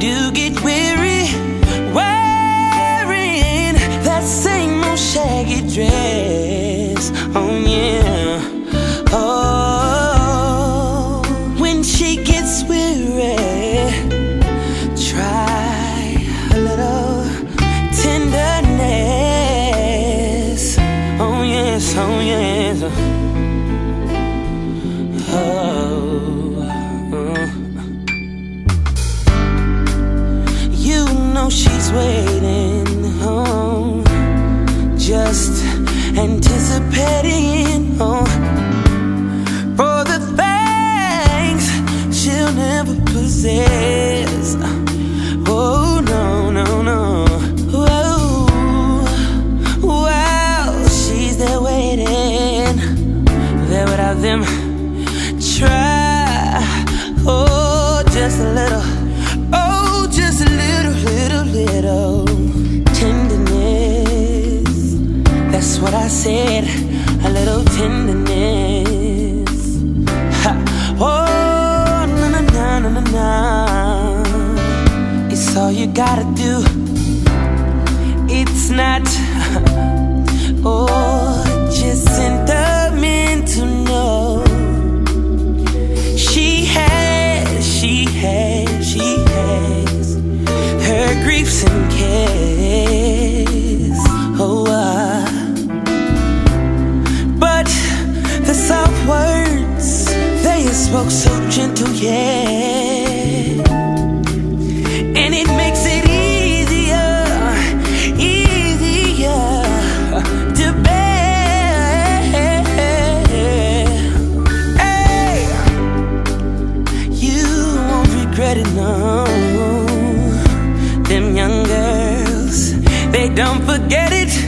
do never. Oh no no no. Oh, Whoa, well she's there waiting there without them. Try, oh, just a little, oh, just a little, little, little tenderness. That's what I said, a little tenderness. Na. It's all you gotta do. It's not, oh, just sentiment to know. She has, she has, she has her griefs and cares. Oh, uh, but the soft words they spoke so gentle, yeah, don't forget it.